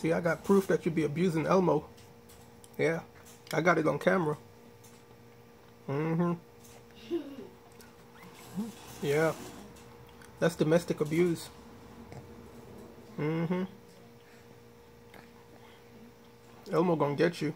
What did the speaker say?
See, I got proof that you be abusing Elmo. Yeah, I got it on camera. Mm-hmm. Yeah. That's domestic abuse. Mm-hmm. Elmo gonna get you.